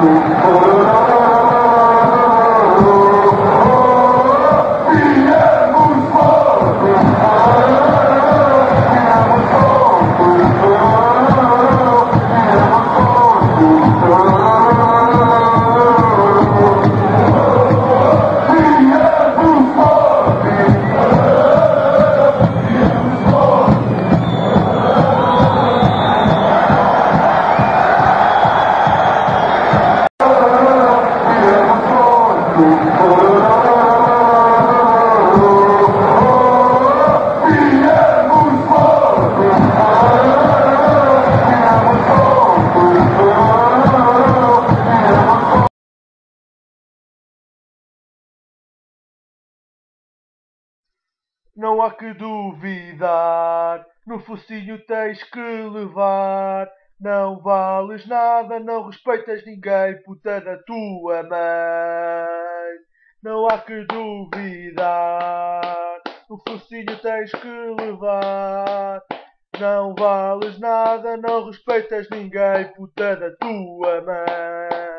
Obrigado. Não há que duvidar, no focinho tens que levar. Não vales nada, não respeitas ninguém, puta da tua mãe. Não há que duvidar, no focinho tens que levar. Não vales nada, não respeitas ninguém, puta da tua mãe.